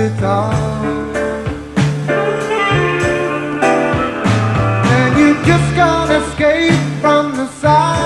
guitar. And you just can't escape from the side